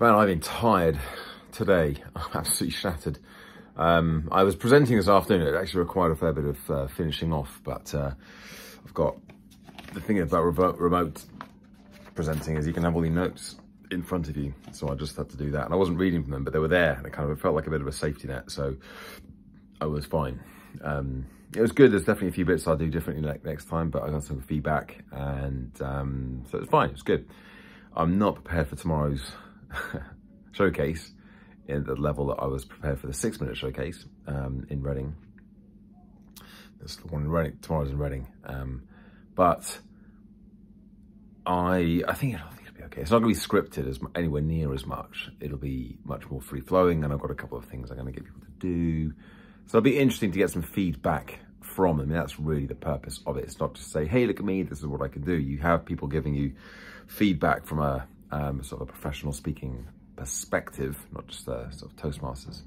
Man, I've been tired today. I'm absolutely shattered. Um, I was presenting this afternoon. It actually required a fair bit of uh, finishing off, but uh, I've got the thing about remote, presenting is you can have all the notes in front of you. So I just had to do that. And I wasn't reading from them, but they were there and it kind of it felt like a bit of a safety net. So I was fine. Um, it was good. There's definitely a few bits I'll do differently next time, but I got some feedback and um, so it's fine. It's good. I'm not prepared for tomorrow's showcase in the level that I was prepared for the six minute showcase um, in Reading. That's the one in Reading, tomorrow's in Reading. Um, but I, I think, I think it'll be okay. It's not to be scripted as anywhere near as much. It'll be much more free flowing and I've got a couple of things I'm going to get people to do. So it'll be interesting to get some feedback from them. That's really the purpose of it. It's not to say, hey, look at me, this is what I can do. You have people giving you feedback from a um, sort of a professional speaking perspective, not just a sort of Toastmasters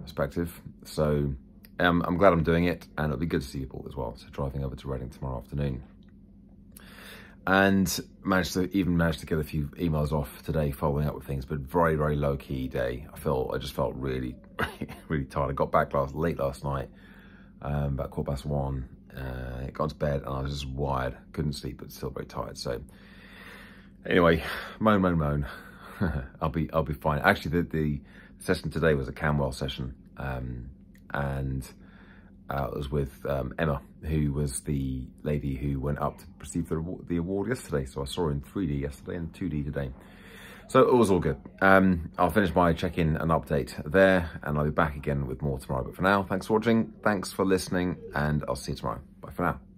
perspective. So um, I'm glad I'm doing it and it'll be good to see people as well. So driving over to Reading tomorrow afternoon. And managed to even managed to get a few emails off today following up with things, but very, very low key day. I felt, I just felt really, really tired. I got back last late last night, um, about quarter past one. Uh, got to bed and I was just wired, couldn't sleep, but still very tired. So Anyway, moan, moan, moan. I'll be, I'll be fine. Actually, the, the session today was a Camwell session, um, and uh, it was with um, Emma, who was the lady who went up to receive the, the award yesterday. So I saw her in 3D yesterday and 2D today. So it was all good. Um, I'll finish my check-in and update there, and I'll be back again with more tomorrow. But for now, thanks for watching, thanks for listening, and I'll see you tomorrow. Bye for now.